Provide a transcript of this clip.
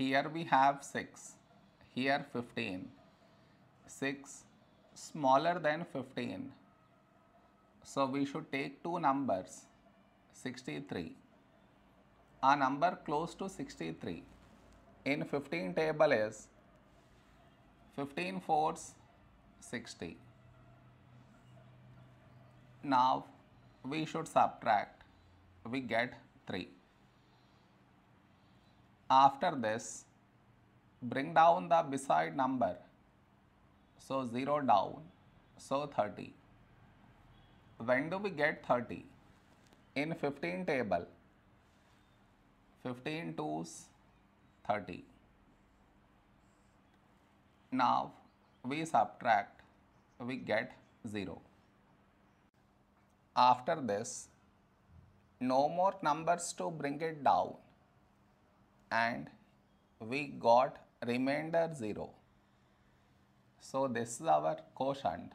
here we have 6 here 15 6 smaller than 15 so we should take two numbers. 63 a number close to 63 in 15 table is 15 fours 60 now we should subtract. We get 3 after this bring down the beside number. So 0 down. So 30 when do we get 30 in 15 table. 15 twos 30 now we subtract. We get 0 after this no more numbers to bring it down and we got remainder 0 so this is our quotient